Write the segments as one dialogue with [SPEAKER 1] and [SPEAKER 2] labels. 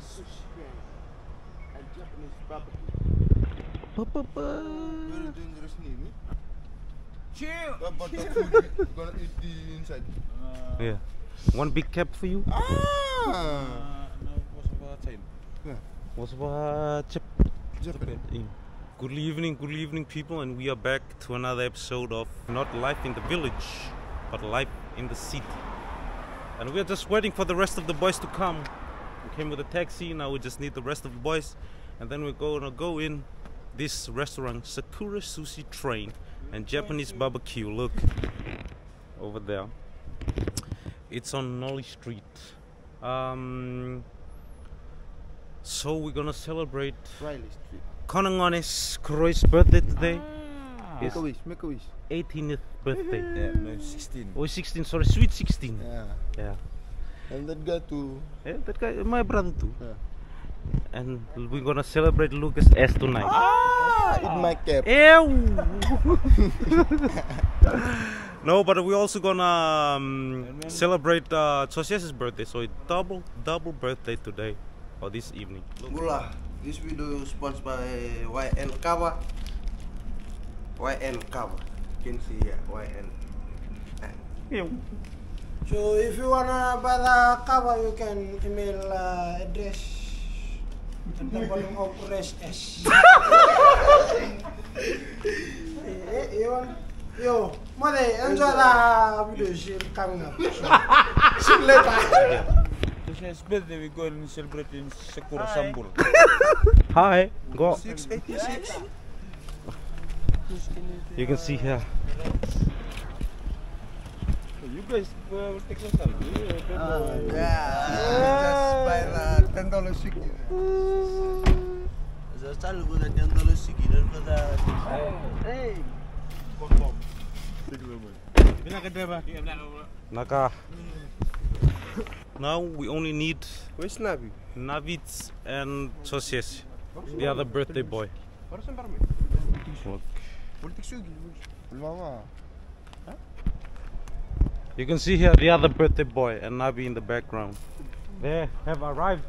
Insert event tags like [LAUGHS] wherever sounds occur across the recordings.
[SPEAKER 1] sushi and Japanese barbecue.
[SPEAKER 2] Dangerous name. eh?
[SPEAKER 3] Chill.
[SPEAKER 2] About the food? You gonna eat the inside?
[SPEAKER 4] Yeah. One big cap for you.
[SPEAKER 2] Ah!
[SPEAKER 3] no, was about time.
[SPEAKER 4] Was what?
[SPEAKER 2] Japan.
[SPEAKER 4] Good evening, good evening, people, and we are back to another episode of not life in the village, but life in the city. And we are just waiting for the rest of the boys to come. We came with a taxi, now we just need the rest of the boys, and then we're gonna go in this restaurant, Sakura Sushi Train and Japanese barbecue. Look over there. It's on Knolly Street. Um, so we're gonna celebrate
[SPEAKER 2] Riley Street.
[SPEAKER 4] Konangones Koroi's birthday today.
[SPEAKER 2] Make a wish, make a wish.
[SPEAKER 4] 18th birthday.
[SPEAKER 3] Yeah, no, 16.
[SPEAKER 4] Oh, 16, sorry, sweet 16.
[SPEAKER 2] Yeah.
[SPEAKER 4] Yeah.
[SPEAKER 2] And that guy too.
[SPEAKER 4] Yeah, that guy, my brother too.
[SPEAKER 2] Yeah.
[SPEAKER 4] And we're gonna celebrate Lucas S tonight.
[SPEAKER 2] Ah! In my cap.
[SPEAKER 4] Ew! [LAUGHS] no, but we're also gonna um, celebrate uh, birthday, so it's double, double birthday today, or this evening.
[SPEAKER 1] Gula. This video is sponsored by YN Kava. YN Kava. You can see here, YN.
[SPEAKER 4] Ew.
[SPEAKER 5] So if you wanna buy the cover, you can email uh, address at the bottom of rest S. [LAUGHS] Eh, eh, you want? Yo, mother, enjoy the video shit coming up. See you later.
[SPEAKER 3] This is birthday, we go and celebrate in Sakura Sambul.
[SPEAKER 4] Hi, go.
[SPEAKER 1] 686.
[SPEAKER 4] You can see here.
[SPEAKER 3] You guys uh, take some time.
[SPEAKER 1] Yeah. Just buy the ten dollars sticky. So selalu guna ten dollars sticky dan kata. Hey.
[SPEAKER 4] Naka. Now we only need
[SPEAKER 1] Where's Nabi?
[SPEAKER 4] Navits and Chosias, the other birthday boy. Look.
[SPEAKER 2] Mama.
[SPEAKER 4] You can see here the other birthday boy and Nabi in the background. They have arrived.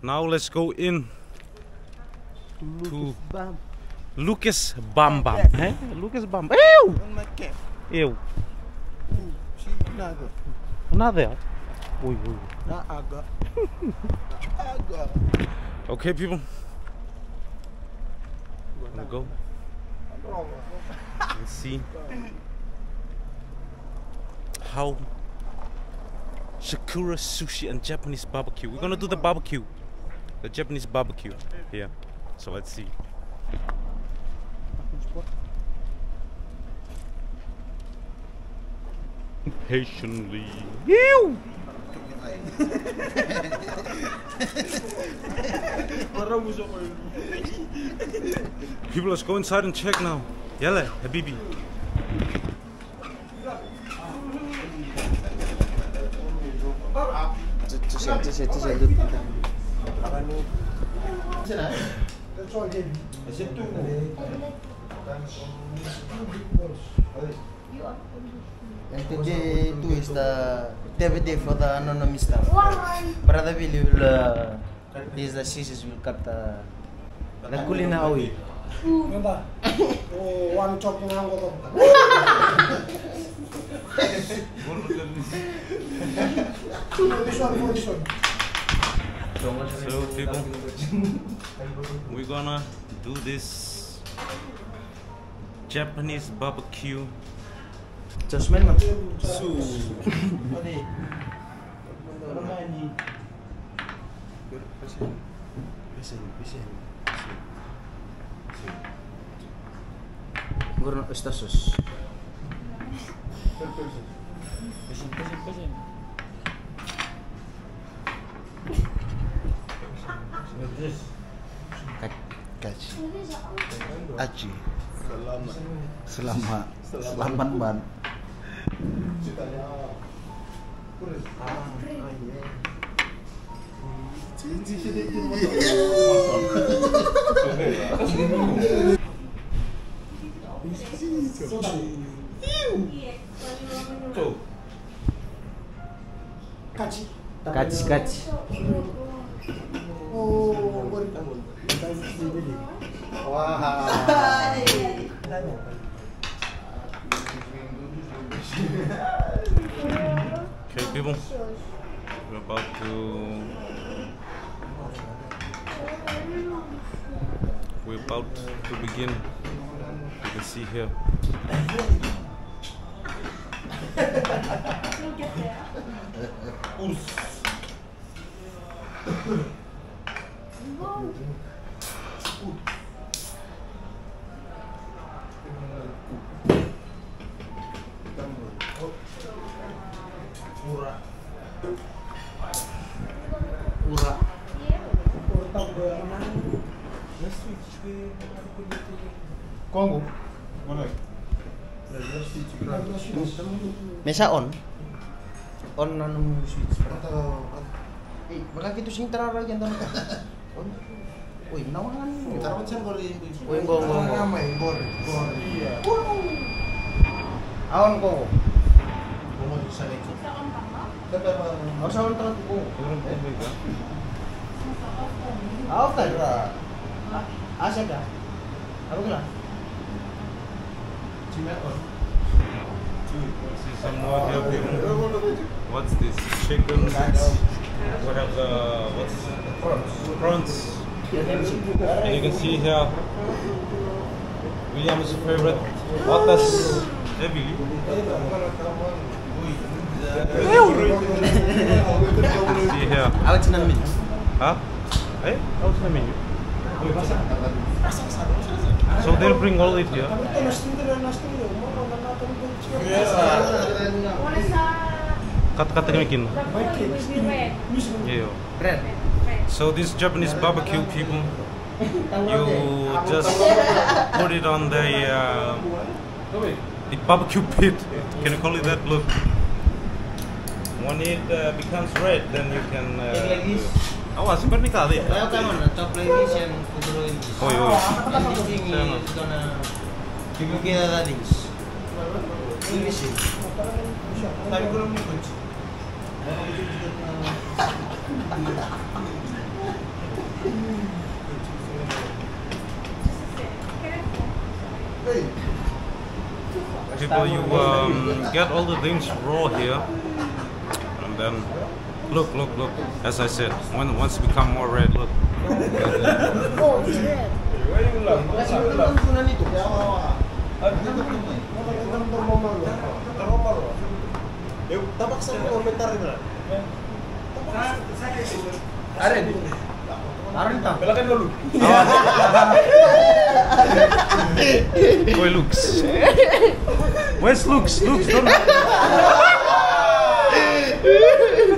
[SPEAKER 4] Now let's go in to Lucas Bam Bam. Eh? Lucas Bam. Ew! Ew.
[SPEAKER 1] Naga.
[SPEAKER 4] Another. Oi, oi. [LAUGHS] Okay, people. Gonna go. Let's see how Sakura sushi and Japanese barbecue. We're gonna do the barbecue, the Japanese barbecue here. So let's see. Patiently. People, let's go inside and check now. Yalla, Habibi.
[SPEAKER 5] That's all heavy.
[SPEAKER 1] And today too is the DVD for the anonymous staff. Brother Billy will, uh, this the sisters will cut the, the kulinawi.
[SPEAKER 5] Remember? [LAUGHS] Oh, one chop na ang. This one for this one.
[SPEAKER 4] So, people, we're gonna do this Japanese barbecue.
[SPEAKER 1] Just man [LAUGHS] man.
[SPEAKER 4] So,
[SPEAKER 1] Gurno istasus. Aji. Selamat ban. [LAUGHS]
[SPEAKER 4] Cati. Cati, cati. here.
[SPEAKER 1] Ura.
[SPEAKER 2] Ura. Congo.
[SPEAKER 1] Mesa on. On nanu switch. Eh, wala gitu sing terara yang tahu. On. Woi, nawangan.
[SPEAKER 2] Kita rawan gol
[SPEAKER 1] itu? Woi, gol gol.
[SPEAKER 2] Ramai gol. Gol. Iya.
[SPEAKER 1] Aon kok.
[SPEAKER 2] Mau di sana
[SPEAKER 1] ikut. Harus on terus
[SPEAKER 2] kok. Aon
[SPEAKER 4] terus. Asik dah. Aku kira? What's this? Chicken. We have the what's prawns. prawns. And you can see here William's favorite Wattas Heavily. see here.
[SPEAKER 1] Ako sinamin.
[SPEAKER 4] Huh? Eh? How's the menu? So they'll bring all it here.
[SPEAKER 6] Red.
[SPEAKER 4] Yeah. So this Japanese barbecue people, you just put it on the uh, the barbecue pit. Can you call it that? Look. When it uh, becomes red, then you can. Uh, Awas, seperti kali.
[SPEAKER 1] Kaya ka man, top like this and kuduloy this.
[SPEAKER 4] Oi, oi.
[SPEAKER 1] And this thing
[SPEAKER 4] Sana.
[SPEAKER 1] is gonna bibigyan na this. English eh.
[SPEAKER 2] Sabi ko lang yung
[SPEAKER 4] People, you um, get all the things raw here, and then look, look, look. As I said, when once it become more red, look.
[SPEAKER 6] Oh, it's red.
[SPEAKER 1] Kasi yung tanong nito.
[SPEAKER 2] Tabak sa komentar na.
[SPEAKER 1] Aren. Aren ka.
[SPEAKER 2] Belakan dulu.
[SPEAKER 4] Boy, looks. Where's looks? Looks, don't. [LAUGHS]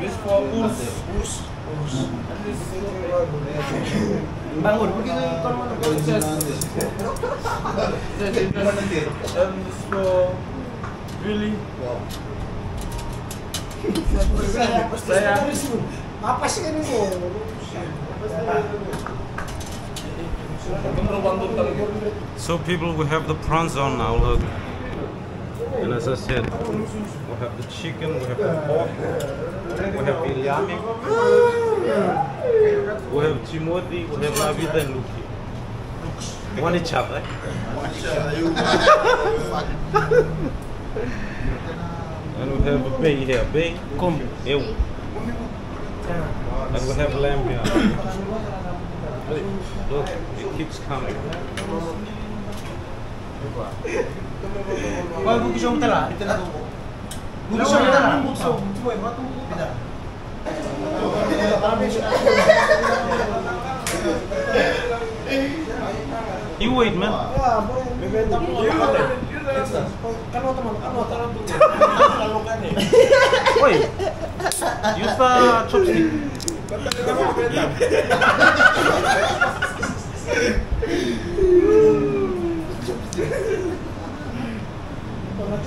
[SPEAKER 3] This for urs. Urs. And this for Billy. Saya
[SPEAKER 5] Apa sih ini.
[SPEAKER 4] So people, we have the prawns on now. Look. And as I said, we have the chicken, we have the pork, we have biryani, we have Timothy, we have Navita and Luki. One each other. [LAUGHS] And we have a bay here. Bay.
[SPEAKER 1] Kom.
[SPEAKER 4] Ew. And we have lamb here. Look, it keeps coming.
[SPEAKER 5] Wah, bukti jom
[SPEAKER 4] telah, telah tunggu. Bukti
[SPEAKER 6] jom telah, bukti jom, bukti jom, matu bukti telah. You wait,
[SPEAKER 1] man. Wait. Use the chopstick.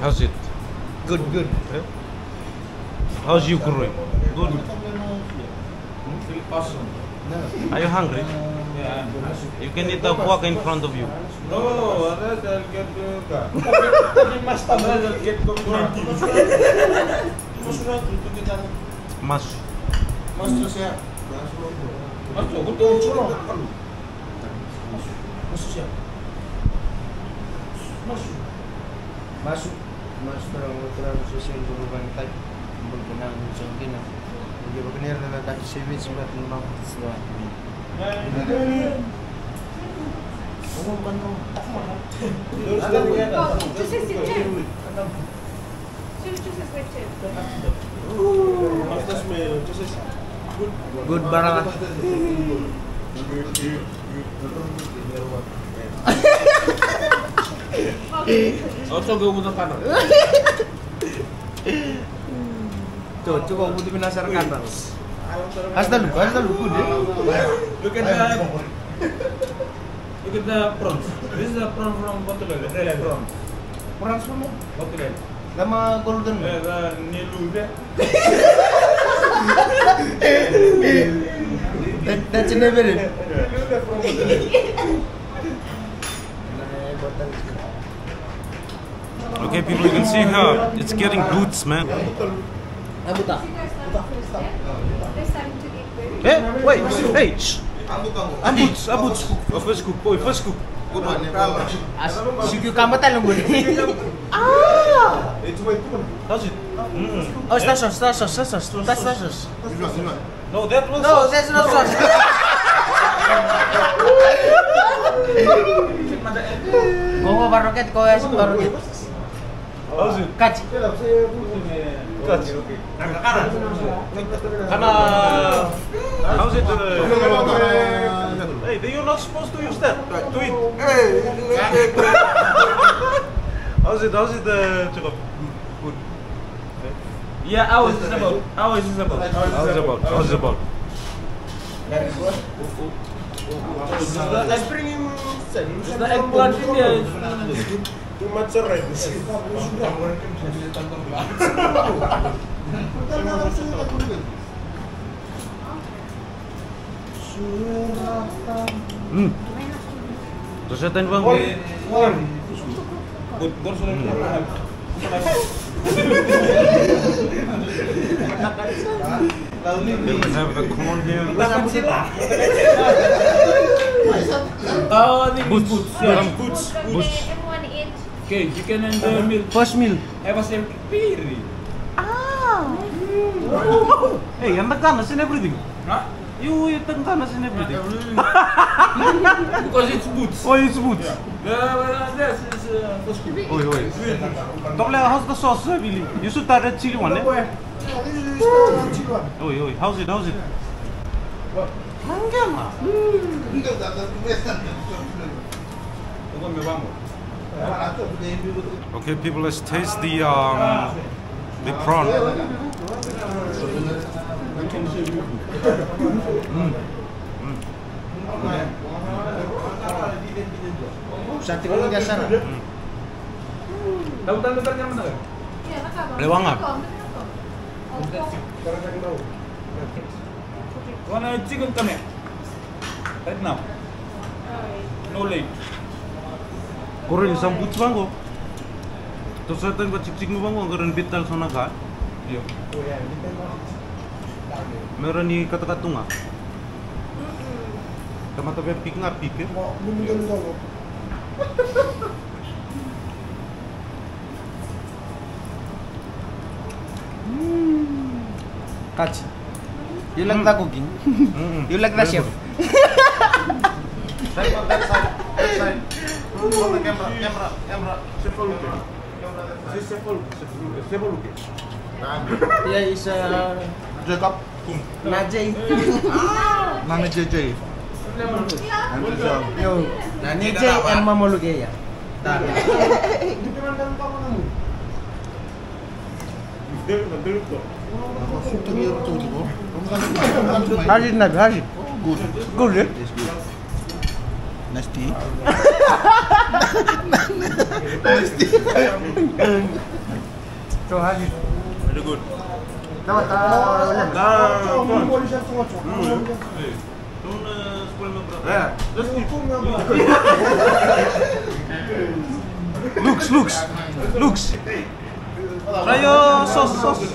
[SPEAKER 4] How's it?
[SPEAKER 1] Good, good.
[SPEAKER 4] Eh? How's you, Koroi? Good.
[SPEAKER 3] Awesome.
[SPEAKER 4] Are you hungry?
[SPEAKER 3] Yeah.
[SPEAKER 4] You can eat the pork in front of you.
[SPEAKER 3] No, others I'll get the Mas [LAUGHS] others I'll get community.
[SPEAKER 4] Mas.
[SPEAKER 2] Mas siya.
[SPEAKER 3] Mas aku tuh
[SPEAKER 1] Masuk. Masuk master ukuran sosial berubah tak berkenaan mungkin dia berkenaan dengan tak sibuk sebab memang sesuatu Good barang lah.
[SPEAKER 6] Okay.
[SPEAKER 3] Also go with the kanan.
[SPEAKER 1] Tuh, coba butuh penasaran kan bang. Hasta hasta deh.
[SPEAKER 3] Look at the Look at the prawns. This is a prawn from Botolele. Red prawn.
[SPEAKER 1] Orang semua.
[SPEAKER 3] Botolele.
[SPEAKER 1] Nama golden.
[SPEAKER 3] Eh, the nilu deh.
[SPEAKER 1] That, that's never it.
[SPEAKER 4] Okay, people, you can see here. It's getting boots, man.
[SPEAKER 1] Abu tak?
[SPEAKER 6] You guys start to first, yeah? They're starting to get very
[SPEAKER 4] Hey, wait, hey, shh.
[SPEAKER 2] Ambut kamu.
[SPEAKER 4] Ambuts, ambuts. Oh, first cook, boy, oh, first cook.
[SPEAKER 2] Good one. Kamu.
[SPEAKER 1] As, si cucumber tayo lang budi.
[SPEAKER 4] How's it? Mm.
[SPEAKER 1] Oh, star sauce, star sauce, star sauce, star star sauce.
[SPEAKER 2] This one, this one.
[SPEAKER 4] No, that was
[SPEAKER 1] No, that's not sauce. Kau baroket, kau es baroket.
[SPEAKER 4] How's it?
[SPEAKER 1] Kaci.
[SPEAKER 4] Touch. Kana. How's it? Uh, hey, you're not supposed to use that to eat. [LAUGHS] How's it? How's it? Uh, Jacob? Good.
[SPEAKER 3] Yeah, how is this about? How is this about?
[SPEAKER 4] How's it about? How's it about?
[SPEAKER 3] Let's bring him. The eggplant in there. too much rains.
[SPEAKER 4] Hmm. Terus setan bang.
[SPEAKER 3] Butbor sudah
[SPEAKER 4] hmm. keluar. Lalu ini. Kenapa
[SPEAKER 3] kita ngomong
[SPEAKER 4] dia?
[SPEAKER 3] Kenapa
[SPEAKER 4] sila?
[SPEAKER 3] Oh, ini boots,
[SPEAKER 4] boots,
[SPEAKER 6] boots, boots.
[SPEAKER 3] Okay, chicken and the milk.
[SPEAKER 1] First meal.
[SPEAKER 3] Have a same piri.
[SPEAKER 4] Hey, and the gunners and everything.
[SPEAKER 3] Huh?
[SPEAKER 4] You eat the gunners and everything. [LAUGHS]
[SPEAKER 3] Because it's boots.
[SPEAKER 4] Oh, it's boots.
[SPEAKER 3] The, uh, this is uh, first cook.
[SPEAKER 4] Oi, oi. Double how's the sauce, uh, Billy? You should try red chili one, eh?
[SPEAKER 5] Yeah, this is the chicken one.
[SPEAKER 4] Oi, oi. How's it? How's it? Mangga Okay, people, let's taste the um the prawn. Mm. Mm.
[SPEAKER 1] Santi ko lang sana.
[SPEAKER 3] Tahu-tahu bentar kan mana?
[SPEAKER 6] Iya, nakabang.
[SPEAKER 4] Lewangan.
[SPEAKER 6] Opo.
[SPEAKER 3] Wanna chicken come here. Right now. No late.
[SPEAKER 4] Korang yang sambut bangko. Terus saya tengok cik-cik mau bangko angkeran betal sana kan?
[SPEAKER 3] Yeah.
[SPEAKER 4] Meron ni kata kata tunga. Kamu tapi pik
[SPEAKER 5] ngap pik?
[SPEAKER 1] Kaci. You like that cooking? You like
[SPEAKER 2] that chef? [LAUGHS] Emra, Emra,
[SPEAKER 3] Emra, sembra, Cefaluche. Sì, Cefaluche. Cefaluche. Dia
[SPEAKER 1] iya, is a...
[SPEAKER 2] Jacob Kung.
[SPEAKER 1] Najay.
[SPEAKER 2] Mana JJ?
[SPEAKER 1] Yo, JJ and
[SPEAKER 2] Mamoluke ya. Tar.
[SPEAKER 1] How's Nabi? How's? Oh,
[SPEAKER 2] good.
[SPEAKER 1] Good, eh?
[SPEAKER 2] Good. Nasty.
[SPEAKER 1] So, how's it?
[SPEAKER 3] Very good.
[SPEAKER 1] Dapat, uh, ulan.
[SPEAKER 5] Cok, mau boleh siya cok.
[SPEAKER 4] Don't uh, spoil my brother.
[SPEAKER 2] Yeah.
[SPEAKER 5] Hukum nga ba?
[SPEAKER 4] Looks, looks, looks. Try your sauce, sauce. [LAUGHS]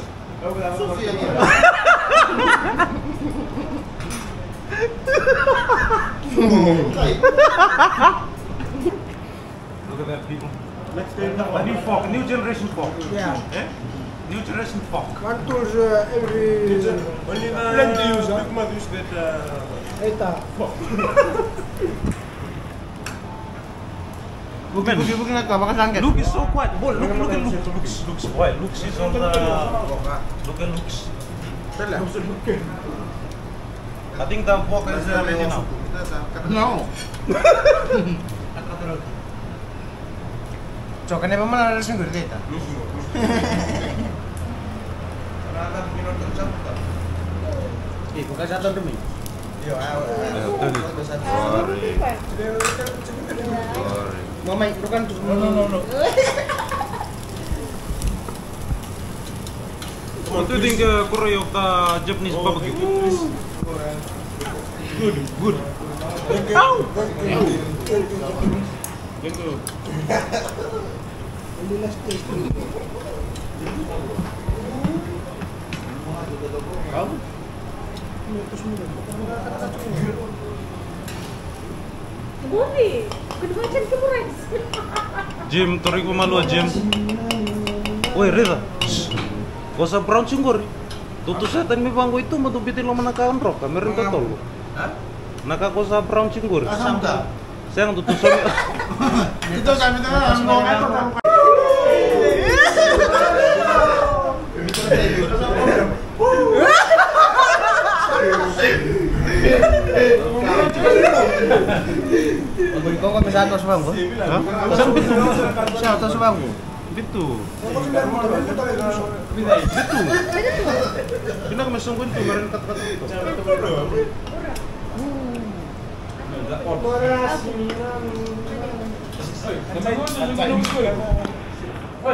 [SPEAKER 4] Look at that, people. A new fork, a new generation fork.
[SPEAKER 5] Yeah.
[SPEAKER 4] Eh? New generation fork.
[SPEAKER 5] One tools uh, every...
[SPEAKER 3] Only na
[SPEAKER 5] Plenty use, huh?
[SPEAKER 3] big mouth use that. Uh,
[SPEAKER 5] Eta.
[SPEAKER 1] Buki, buki, buki na ka, baka sangkit.
[SPEAKER 4] Luke is so quiet. Boy, look, look at Luke. Looks, looks quiet. Looks is on the. Look at looks. I think the fork is ready now.
[SPEAKER 2] No. [LAUGHS]
[SPEAKER 1] Cok, ini paman ada sungguh deh ta. Rata minum tercampur. Bukan satu demi. Iya, ayo.
[SPEAKER 3] Iya, Sorry. Mama, itu
[SPEAKER 4] kan No, no, no, no. [LAUGHS] Itu dingke kurang yokta Japanese barbecue.
[SPEAKER 3] Good,
[SPEAKER 4] good.
[SPEAKER 5] Ow! Gitu. Kau?
[SPEAKER 6] Guri, kedua macam kemurah.
[SPEAKER 4] Jim, tori malu Jim. Woi, Reza. Kau brown sungguh. Tutu setan mi bangku itu mau tubiti lo menakakan rok kami totol lo. Hah? Naka sabrang sa brown
[SPEAKER 2] cinggur. Saya
[SPEAKER 4] Sayang tutus.
[SPEAKER 2] Itu sa mi tara
[SPEAKER 1] ang. Kau bisa atas bangku?
[SPEAKER 4] Hah? Sempit. Bisa
[SPEAKER 1] atas bangku ko.
[SPEAKER 4] Bitu. Bitu. Bilang masungkun tu merin kata-kata itu.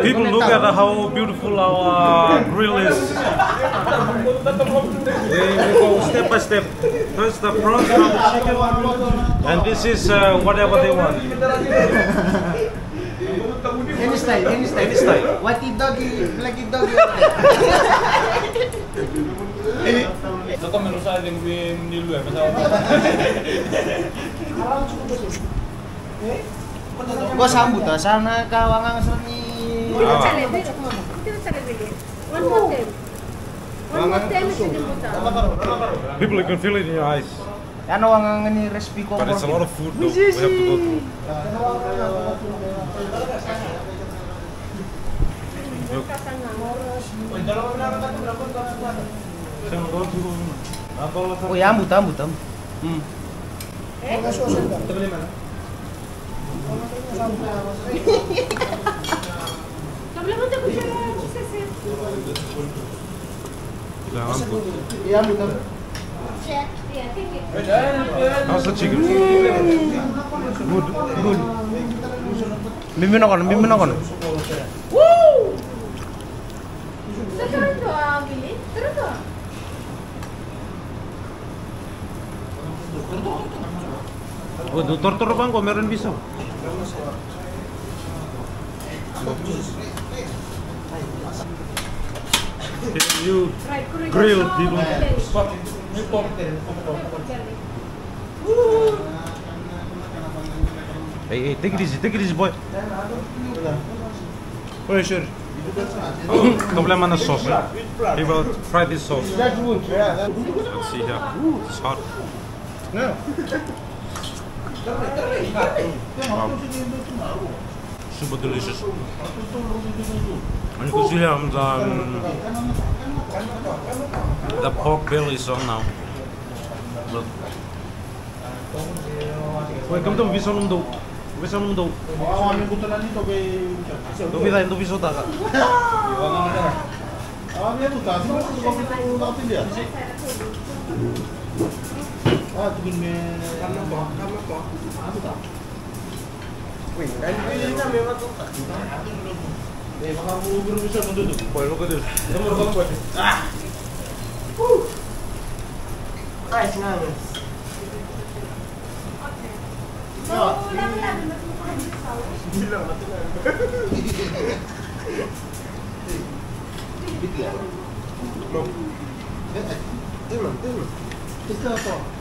[SPEAKER 4] People look at how beautiful our grill is. They go step by step. First the prawns, now the chicken, and this is uh, whatever they want
[SPEAKER 1] style, any style.
[SPEAKER 4] Style.
[SPEAKER 1] What it doggy,
[SPEAKER 3] black doggy. Itu
[SPEAKER 1] kok merusak ya, pesawat. Kawangan
[SPEAKER 6] seni.
[SPEAKER 4] People you can feel it in your eyes. But it's a lot of food though. We have to go through.
[SPEAKER 1] Oh ya, ambut, ambut, ambut. Hmm.
[SPEAKER 6] Eh?
[SPEAKER 4] Oh, bisa. Can you. Grill.
[SPEAKER 6] Belly.
[SPEAKER 4] Hey, hey, take it easy, take it easy, boy.
[SPEAKER 3] Oh, sure.
[SPEAKER 4] Problema na sauce. He will try this sauce. Let's see here. It's hot.
[SPEAKER 5] No.
[SPEAKER 4] Super delicious. And you can see here um, the, um, the pork belly is on now. Look. Wait, come to bisa nung daw. Bisa nung daw.
[SPEAKER 2] Baka kami buto na dito kay...
[SPEAKER 4] Dubi tayo, dubi sa taka.
[SPEAKER 2] Ah, may あ自分で看板看板あそうだ
[SPEAKER 5] Wih, kan ini memang tuh tak
[SPEAKER 2] Eh, maka aku belum bisa menduduk.
[SPEAKER 4] Boy, lo kedul. Kamu
[SPEAKER 2] rekam boy. Ah.
[SPEAKER 5] Uh. Guys, nangis.
[SPEAKER 6] Nah, gila mati lah. Gitu
[SPEAKER 2] ya. Belum. Eh, eh. Belum, belum. Itu apa?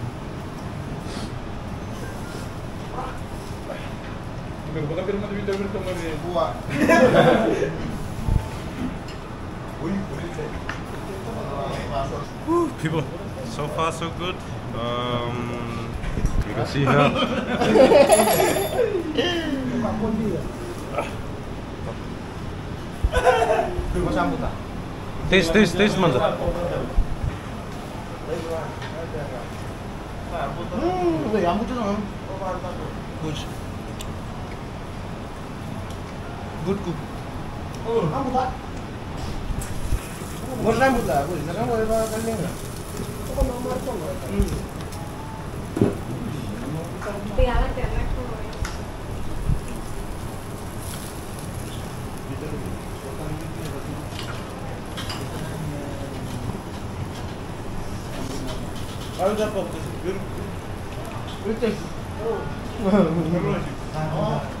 [SPEAKER 3] Băgat rămâne de vinte
[SPEAKER 2] mă de bua.
[SPEAKER 4] Ui, people, so far so good. Um, you can see here. [LAUGHS] This, this, this man.
[SPEAKER 2] Hmm, ya, mucho no.
[SPEAKER 1] Mucho. good cook.
[SPEAKER 2] Oh, rambutan.
[SPEAKER 5] Bukan rambut lah,
[SPEAKER 6] aku
[SPEAKER 2] bisa kamu apa
[SPEAKER 5] kalian
[SPEAKER 2] nggak? Kok kamu nomor tuh nggak? Hmm. Tiada tiada
[SPEAKER 5] tuh. Kalau dapat, yuk, yuk, yuk, yuk,
[SPEAKER 4] yuk, yuk, yuk,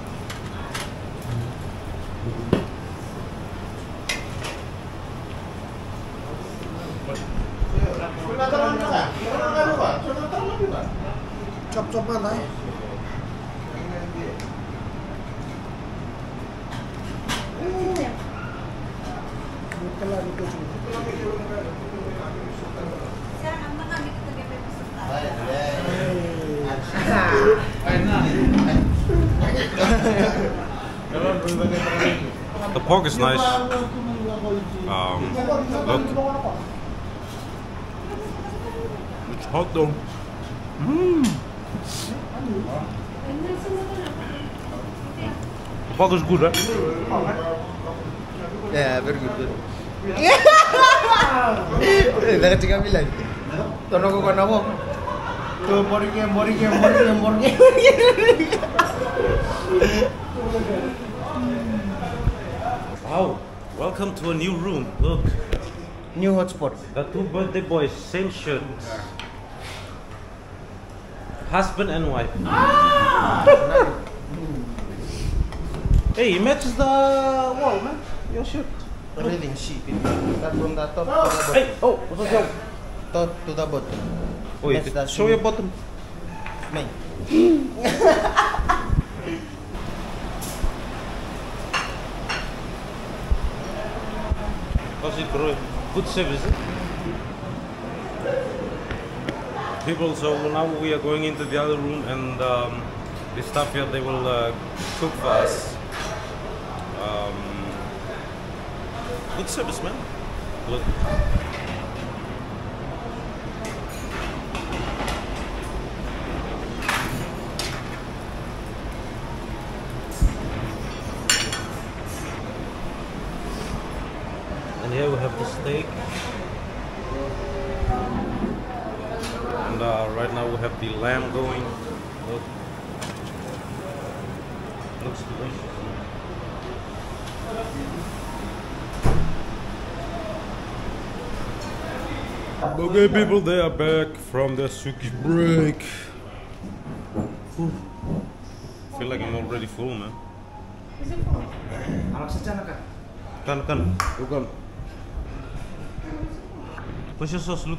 [SPEAKER 4] nice. Um, look, it's hot though. The pork is good, right?
[SPEAKER 1] Yeah, very good. Very good. Eh, Jangan cakap bilang. Tono ko kana mo. To mori ke mori ke
[SPEAKER 4] welcome to a new room. Look,
[SPEAKER 1] New hotspot.
[SPEAKER 4] the two birthday boys, same shirt. Husband and wife. Ah! hey, it matches the wall, man. Your shirt.
[SPEAKER 1] Everything sheep. Start from the top to the bottom.
[SPEAKER 4] Hey, oh, what's up?
[SPEAKER 1] Top to the bottom.
[SPEAKER 4] Wait, show your bottom.
[SPEAKER 1] May. [LAUGHS]
[SPEAKER 4] Good service. People, so now we are going into the other room and um, the staff here, they will uh, cook for us. Um, good service, man. Look. And here we have the steak. And uh, right now we have the lamb going. Look. Looks delicious. Okay, people, they are back from their suki break. feel like I'm already full, man.
[SPEAKER 6] Is it full?
[SPEAKER 4] Kan, kan, bukan. What's your sauce, look?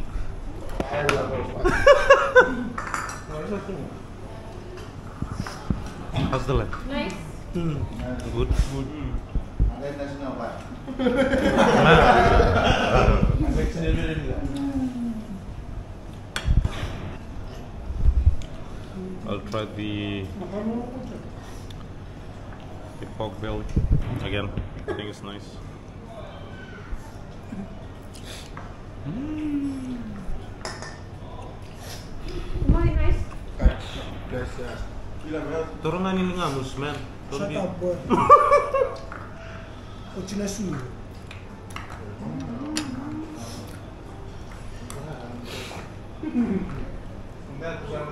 [SPEAKER 4] [LAUGHS] How's the lamb?
[SPEAKER 6] Nice.
[SPEAKER 4] Good. Good.
[SPEAKER 2] Ada nasional pak.
[SPEAKER 4] I'll try the the pork belly again. I think it's nice.
[SPEAKER 6] Very nice.
[SPEAKER 4] Turun na nila nga, mus, man. Don't
[SPEAKER 5] Shut up, boy. Kucing asu.
[SPEAKER 4] Naman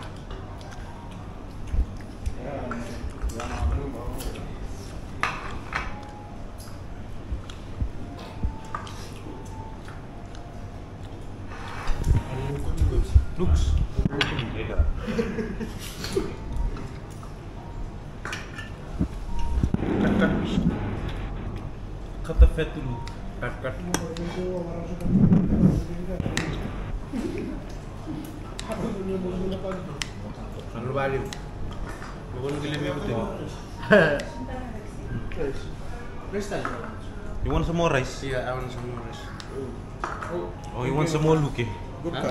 [SPEAKER 4] semua
[SPEAKER 1] lu ke?
[SPEAKER 4] Bukan.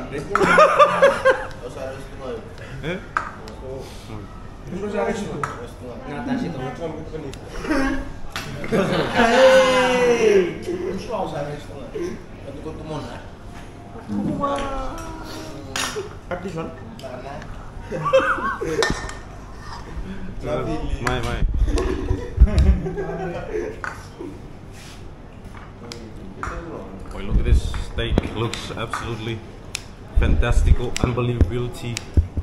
[SPEAKER 4] Mai, mai. Oi, look at this. Steak. Looks absolutely fantastical, unbelievability,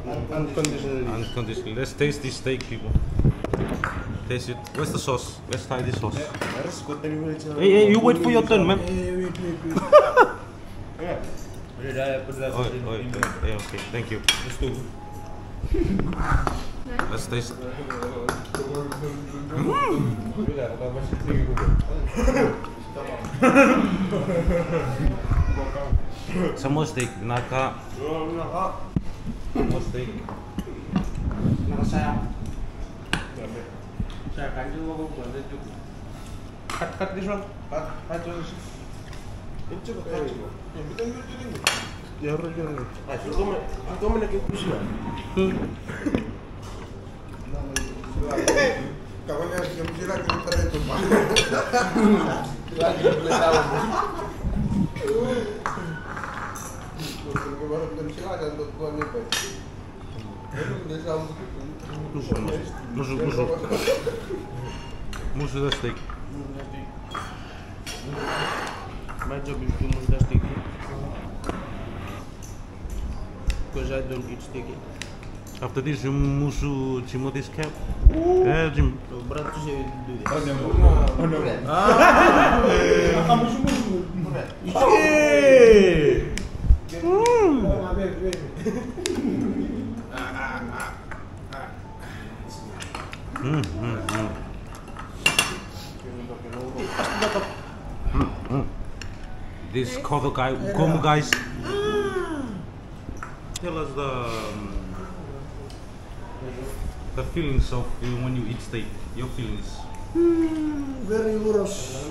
[SPEAKER 1] Unconditionally.
[SPEAKER 4] unconditional. Let's taste this steak, people. Taste it. Where's the sauce? Let's try this sauce.
[SPEAKER 2] Harus kau tadi boleh cakap.
[SPEAKER 4] Hey, hey, you wait for your turn, man.
[SPEAKER 5] Eh, wait, wait, wait.
[SPEAKER 4] Oh, oh, okay, okay, thank you. Let's taste. [LAUGHS] Some [LAUGHS] Semostik, naka. Semostik. Naka
[SPEAKER 1] saya. Saya kan juga mau buat itu. Cut cut di sana? Cut cut this.
[SPEAKER 2] Ini coba cut. Yang kita ambil jadi ini.
[SPEAKER 1] Ya hmm. harus jadi.
[SPEAKER 2] Ah, itu kamu itu kamu nak kursi lah. Kawan yang siapa kita itu mah. Lagi boleh tahu.
[SPEAKER 4] Musuh, musuh. Musuh
[SPEAKER 1] dastik. Bence bildiğimiz dersteki Güzel döngüçteki Αυτά τη μου σου τσιμό
[SPEAKER 4] τη σκέπ. Ε, τσιμ. Το μπράτο σε δουλειά.
[SPEAKER 1] Ανεβούνα. Ανεβούνα. Α, μου σου this.
[SPEAKER 4] Kodo guy, Ukomu guys. Tell us the um, the feelings of uh, when you eat steak. Your feelings.
[SPEAKER 5] Very urus.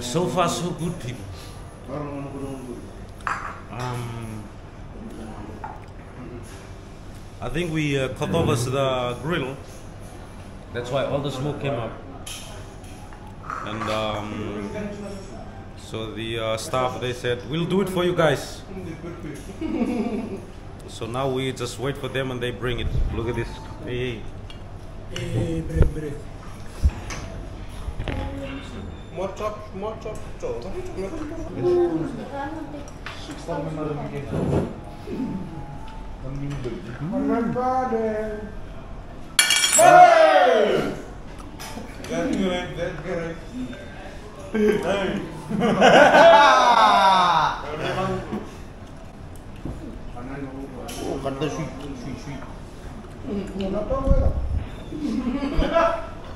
[SPEAKER 4] So far, so good, people. Um, I think we uh, cut over the grill. That's why all the smoke came up. And um, so the uh, staff they said, "We'll do it for you guys." [LAUGHS] so now we just wait for them and they bring it. Look at this. Hey,
[SPEAKER 5] break.
[SPEAKER 1] More chop, more chop, chop.
[SPEAKER 5] Everybody! Hey! That's good, that's good. Hey!
[SPEAKER 1] Oh, cut the sweet, sweet, sweet.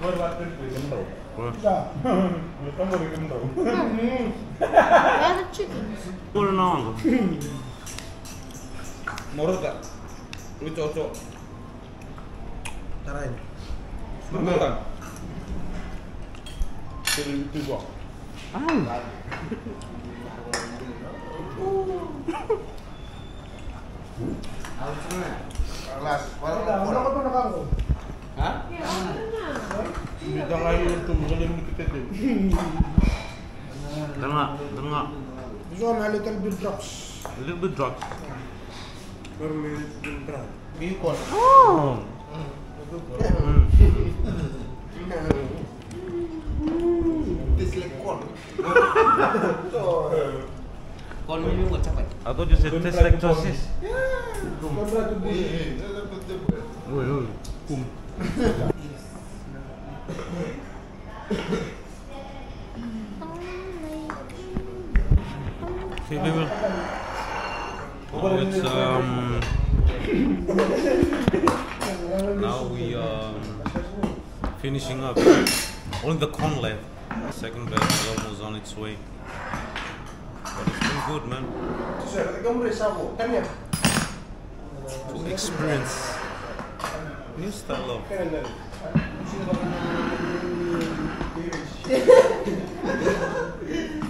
[SPEAKER 5] What about this? Están muriendo.
[SPEAKER 6] Where are chickens?
[SPEAKER 4] Puro naman
[SPEAKER 1] ko. Moro ka. Uy,
[SPEAKER 2] chocho.
[SPEAKER 1] Taray. Moro ka. Pili
[SPEAKER 2] yung
[SPEAKER 5] tubo. Ah! Alas, wala ko. Wala
[SPEAKER 1] ko pa dangay untum nga leen ko
[SPEAKER 4] tedd danga
[SPEAKER 5] danga disons a little bit
[SPEAKER 4] a little bit. Oh.
[SPEAKER 2] This like corn.
[SPEAKER 1] Corn ini nggak capek.
[SPEAKER 4] Atau justru taste like
[SPEAKER 5] tosis. Kum.
[SPEAKER 4] Oi. Okay, people. Now it's um. now we um finishing up. Only the corn left. Second batch is almost on its way. But it's been good, man. To experience new style of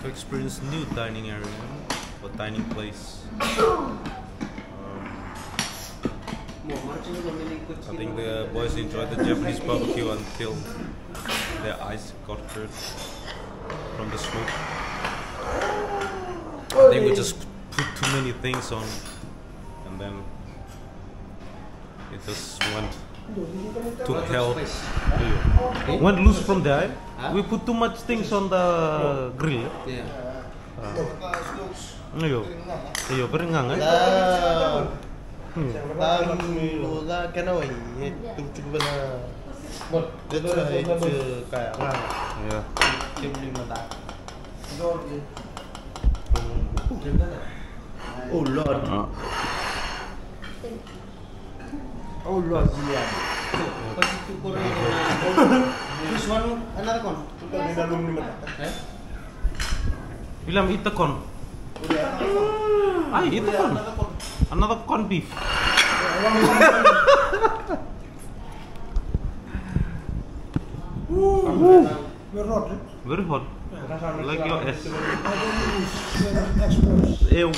[SPEAKER 4] to experience new dining area or dining place. Um, I think the boys enjoyed the Japanese barbecue until their eyes got hurt from the smoke. I think we just put too many things on, and then it just went to help. When loose from the eye we put too much things on the grill.
[SPEAKER 1] Yeah. Uh. iyo
[SPEAKER 4] Ya.
[SPEAKER 1] Oh Lord.
[SPEAKER 4] Ah.
[SPEAKER 1] Allah Zulian. Pas itu kurang This one another kon. Film
[SPEAKER 4] eh? itu kon. Ay, ah, itu kon. Another kon beef.
[SPEAKER 5] Woo. Very hot.
[SPEAKER 4] Very hot. Like your ass. Ew.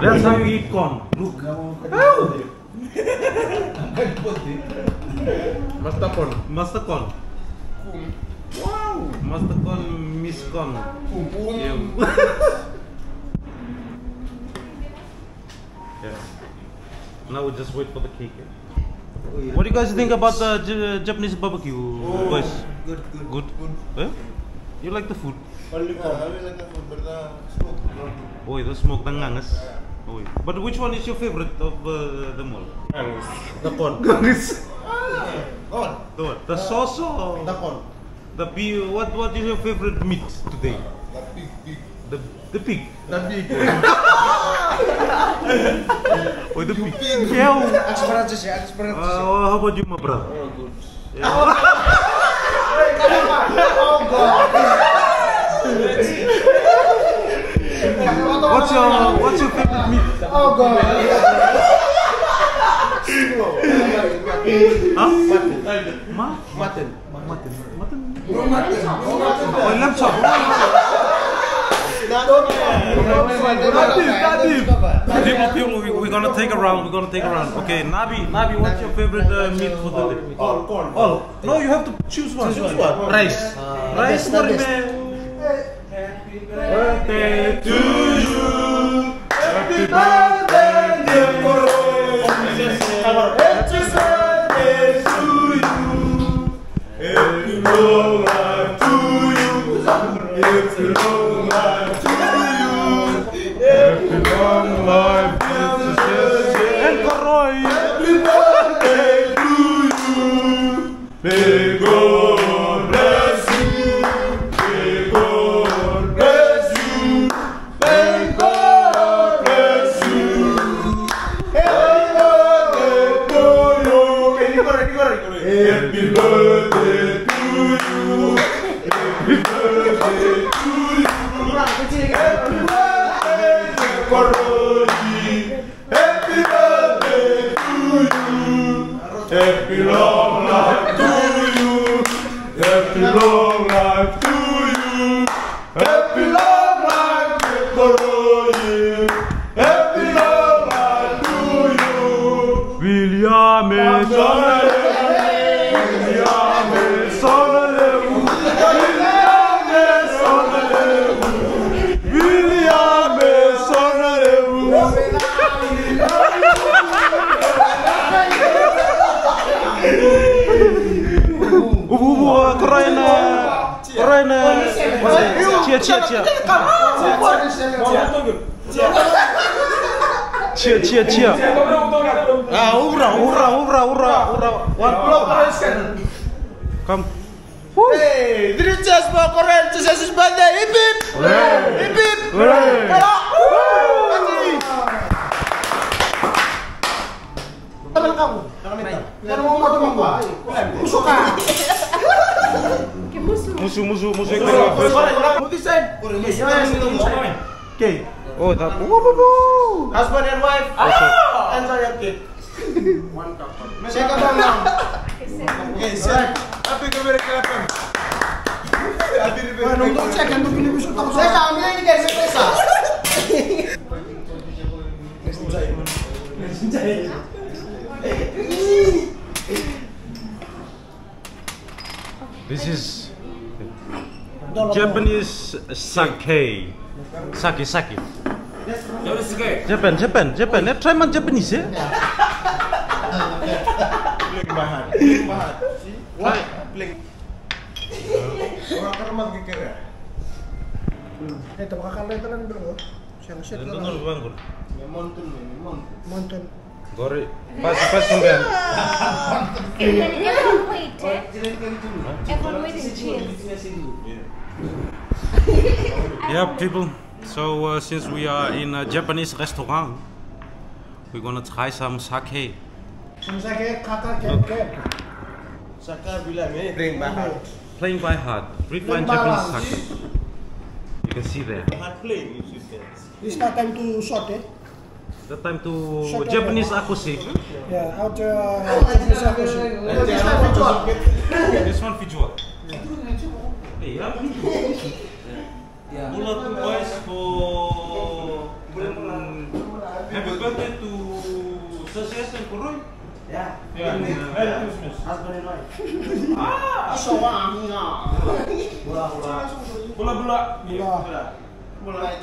[SPEAKER 4] That's how you eat corn. Look.
[SPEAKER 2] Mastapon.
[SPEAKER 4] Master Con. Wow. Master Con Miss Con. Yeah. [LAUGHS] yeah. Now we just wait for the cake. What do you guys think about the J- Japanese barbecue, boys?
[SPEAKER 1] Good, good.
[SPEAKER 4] Good. Eh? You like the food?
[SPEAKER 2] Only for.
[SPEAKER 4] Oh, the smoke the ngangas. Oh, but which one is your favorite of uh, them all?
[SPEAKER 2] The con. [LAUGHS]
[SPEAKER 4] Ngangas.
[SPEAKER 2] Con.
[SPEAKER 4] The what? The sauce or
[SPEAKER 2] The con.
[SPEAKER 4] the beef? What What is your favorite meat today?
[SPEAKER 2] The big, big.
[SPEAKER 4] The Pig.
[SPEAKER 2] Da Big. [LAUGHS]
[SPEAKER 4] Foi The Pig. Que
[SPEAKER 1] é o. Acho
[SPEAKER 4] para dizer, acho para dizer. Ah, roupa de uma brava.
[SPEAKER 2] Oh, good. É.
[SPEAKER 4] What's your What's your favorite meat?
[SPEAKER 5] Oh God.
[SPEAKER 4] huh?
[SPEAKER 2] Mutton.
[SPEAKER 4] Mutton.
[SPEAKER 2] Mutton.
[SPEAKER 4] Mutton. Mutton.
[SPEAKER 5] Mutton.
[SPEAKER 4] Mutton. Mutton. Mutton. Mutton. Mutton. Mutton. Mutton. Lamb chop. People, people, we, we're gonna take a round. We're gonna take a round. Okay, Nabi, Nabi, what's your favorite uh, meat for the day?
[SPEAKER 2] All corn.
[SPEAKER 4] All. No, you have to choose one.
[SPEAKER 2] Choose one.
[SPEAKER 4] Rice. Rice
[SPEAKER 1] the
[SPEAKER 4] for
[SPEAKER 1] best.
[SPEAKER 4] me. Birthday to you. Happy birthday, dear Happy birthday to you. Happy birthday to you. Happy long life to long Tia, tia, tia. Tia, tia, tia. Ah, ura, ura, ura, ura, ura. One block. Come.
[SPEAKER 1] Hey, Dritzes Bokoren, Tises is Bande, hip hip!
[SPEAKER 5] Kamu, kamu, kamu, kamu, kamu, kamu, kamu, kamu, kamu,
[SPEAKER 6] kamu, musuh
[SPEAKER 4] musuh musuh yang kedua
[SPEAKER 2] Okay.
[SPEAKER 4] oh tak oh, oh, oh.
[SPEAKER 2] Husband and wife. Enjoy your cake.
[SPEAKER 5] Saya kata mau.
[SPEAKER 2] Okay, siap. Happy birthday, Kelapang. Happy
[SPEAKER 5] Wah, nunggu cek yang tuh pilih biskuit aku. Saya kami ini kayak surpresa.
[SPEAKER 4] This is Japanese sake. Sake, sake. Japan, Japan, Japan. Let's try man Japanese,
[SPEAKER 2] yeah? Orang ya?
[SPEAKER 5] Eh, tapi kakak itu kan dulu. Siang set lah. Tunggu,
[SPEAKER 4] bang. Pas, pas [LAUGHS] Yeah, [LAUGHS] people. So uh, since we are in a Japanese restaurant, we're gonna try some sake.
[SPEAKER 5] Sama saya kayak kakak kayak kayak.
[SPEAKER 2] Saka bilang eh. Drink bahan.
[SPEAKER 4] Plain by heart, refined
[SPEAKER 5] Plain
[SPEAKER 4] Japanese
[SPEAKER 5] balance.
[SPEAKER 4] sake. You can see there.
[SPEAKER 2] Bahan plain. you should get.
[SPEAKER 5] This not time to shot eh.
[SPEAKER 4] The time to Japanese akushi.
[SPEAKER 5] Ya, how to Japanese aku sih.
[SPEAKER 2] This time visual.
[SPEAKER 4] This one visual. Hey, yeah. Pull up boys for and happy birthday to Association Koroi.
[SPEAKER 1] Yeah.
[SPEAKER 3] Yeah. Hey, Christmas.
[SPEAKER 1] Husband and wife.
[SPEAKER 3] Ah,
[SPEAKER 1] So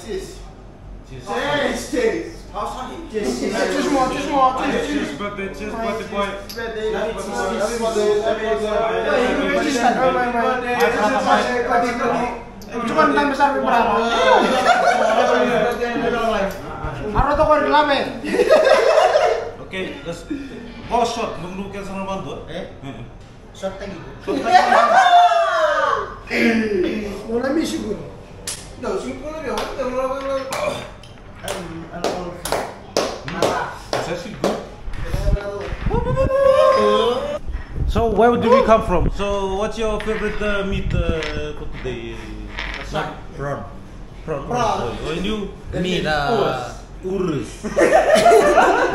[SPEAKER 2] cheese.
[SPEAKER 4] Cheers.
[SPEAKER 2] Cheese,
[SPEAKER 3] How funny.
[SPEAKER 2] Yes,
[SPEAKER 3] yes.
[SPEAKER 2] Just
[SPEAKER 3] more,
[SPEAKER 2] just
[SPEAKER 5] more. Just, just just besar.
[SPEAKER 4] Oke, shot bantu?
[SPEAKER 1] Eh,
[SPEAKER 4] shot. Shot [CLEARS THROAT] So where did we come from? So what's your favorite uh, meat uh, for today?
[SPEAKER 1] Sak. Prawn.
[SPEAKER 4] Prawn.
[SPEAKER 2] Prawn.
[SPEAKER 4] Oh, you? [LAUGHS]
[SPEAKER 1] Meat. Uh,
[SPEAKER 4] Urus.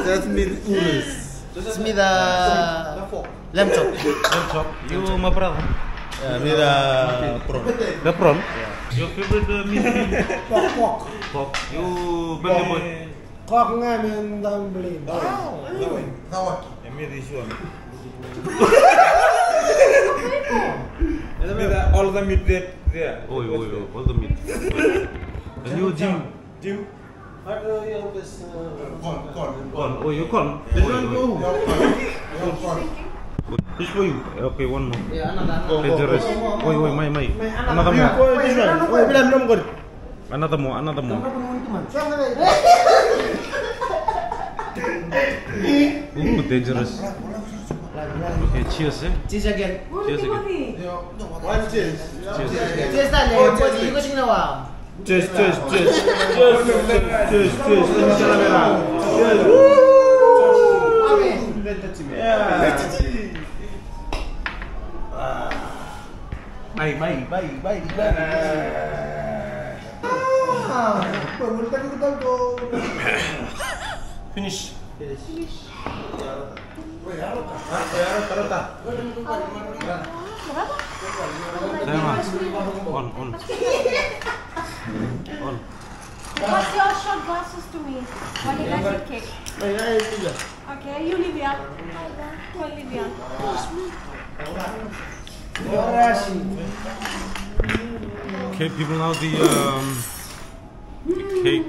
[SPEAKER 4] That's meat urus.
[SPEAKER 1] it's me the lamb chop.
[SPEAKER 4] Lamb chop. You my brother.
[SPEAKER 1] Yeah, me the prawn.
[SPEAKER 4] The prawn. Your favorite uh, meat? [LAUGHS]
[SPEAKER 5] Pok pok.
[SPEAKER 4] Pork. You
[SPEAKER 5] Kok men down beli?
[SPEAKER 2] Oh,
[SPEAKER 3] all the meat that there.
[SPEAKER 4] Oh, oh, oh, all the meat. the new gym.
[SPEAKER 3] Gym.
[SPEAKER 2] Uh, oh,
[SPEAKER 4] your. Uh. Oh, you call? This Oh,
[SPEAKER 2] oh, oh.
[SPEAKER 4] This for you. Okay, one more.
[SPEAKER 1] Yeah, another.
[SPEAKER 4] oh, oh, oh, oh, oh, my, my. Another more.
[SPEAKER 5] One. Another more,
[SPEAKER 4] another more. Another more. 너무 dangerous. Okay, cheers.
[SPEAKER 1] Cheers again.
[SPEAKER 4] Cheers again.
[SPEAKER 2] One cheers.
[SPEAKER 4] Cheers.
[SPEAKER 1] Cheers 달래. 뭐지 이거씩 나와.
[SPEAKER 3] Cheers, cheers, cheers. Cheers, cheers, cheers. 인샬라베라. Cheers. 아멘. 렌타치미. Bye, bye, bye, bye, bye.
[SPEAKER 1] Baik, baik, baik, baik, baik.
[SPEAKER 4] Finish. Saya mas. On, on. On.
[SPEAKER 6] Pass your shot glasses to me when you guys eat cake. Okay, you Livia. You Livia.
[SPEAKER 4] Okay, people, now the um, cake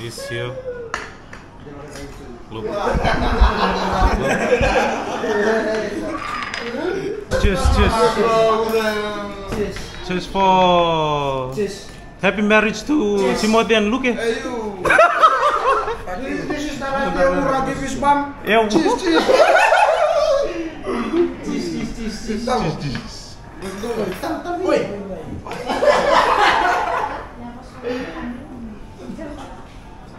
[SPEAKER 4] is here. Look. Look. Cheers, cheers. Cheers for happy marriage to Timothy and Luke.
[SPEAKER 2] You.
[SPEAKER 5] This is the radio Ragi Fisbam.
[SPEAKER 4] Yeah.
[SPEAKER 5] Cheers, cheers. [LAUGHS]
[SPEAKER 2] Woi.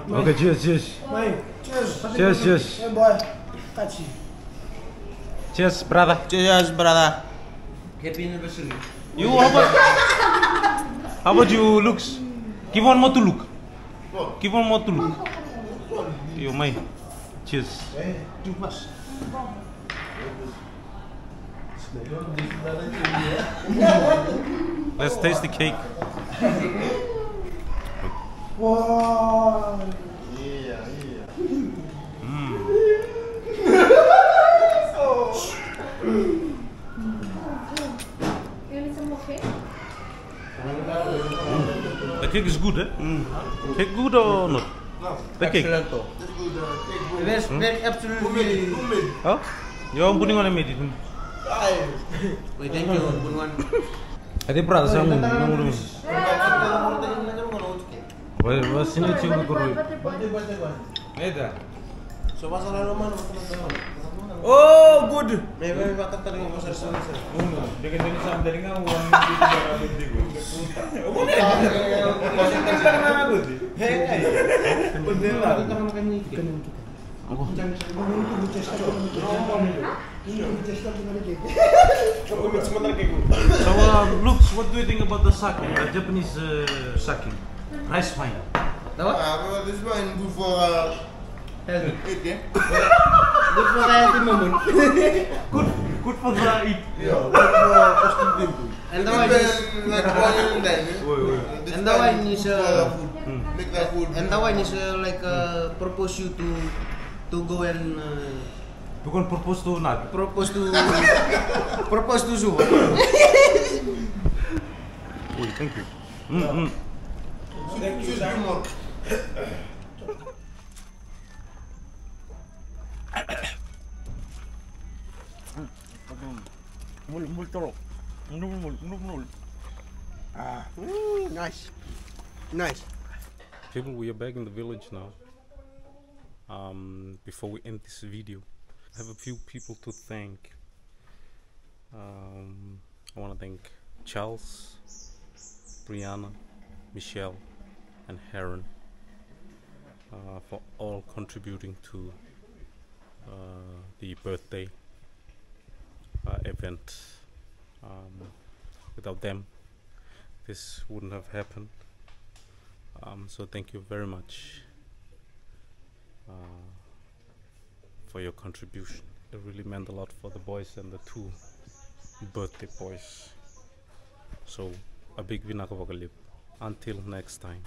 [SPEAKER 4] Okay, cheers, cheers.
[SPEAKER 5] Baik. Cheers.
[SPEAKER 4] Cheers, cheers.
[SPEAKER 5] Kaci.
[SPEAKER 4] Cheers, brother.
[SPEAKER 1] Cheers, brother. Happy anniversary.
[SPEAKER 4] You, how about, how about you, looks? Give one more to look. Give one more to look. You, mine. Cheers. [LAUGHS] Let's taste the cake.
[SPEAKER 5] Wow.
[SPEAKER 2] Iya, iya.
[SPEAKER 6] You need some more cake?
[SPEAKER 4] The cake is good, eh? Cake good or not? The cake.
[SPEAKER 1] Excellent. Very, very absolutely.
[SPEAKER 4] Huh? You want putting on a it? [LAUGHS]
[SPEAKER 1] Wait, thank you,
[SPEAKER 2] 프랑스랑
[SPEAKER 3] 농구를 왜
[SPEAKER 2] 무슨 친구 그룹? 에다.
[SPEAKER 3] 소바사라 로만 Oh, good. Memang [LAUGHS] Oh, good. Masih Jangan sampai na.
[SPEAKER 4] So, um, looks, what do you think about the sake, the Japanese uh, sake, rice wine?
[SPEAKER 2] Ah, but this one good for uh,
[SPEAKER 1] Healthy.
[SPEAKER 2] eat, yeah?
[SPEAKER 1] Good for healthy moment. [LAUGHS]
[SPEAKER 4] Good, good for the eat.
[SPEAKER 2] Yeah, good for costume dimple.
[SPEAKER 1] And the wine is,
[SPEAKER 2] like one and then.
[SPEAKER 1] And the wine is uh,
[SPEAKER 2] Make the food.
[SPEAKER 1] And that one is uh, like uh, propose you to to go and uh,
[SPEAKER 4] Bukan propose to Nabi.
[SPEAKER 1] propose to propose to Zuma.
[SPEAKER 4] Wait, thank you. Mm, mm.
[SPEAKER 2] Choose two more.
[SPEAKER 5] Ah, mm, nice. Nice.
[SPEAKER 4] People, we are back in the village now. Um, before we end this video, I have a few people to thank. Um, I want to thank Charles, Brianna, Michelle, and Heron uh, for all contributing to uh, the birthday uh, event. Um, without them, this wouldn't have happened. Um, so thank you very much uh, for your contribution. It really meant a lot for the boys and the two birthday boys. So a big vinakawakalip. Until next time.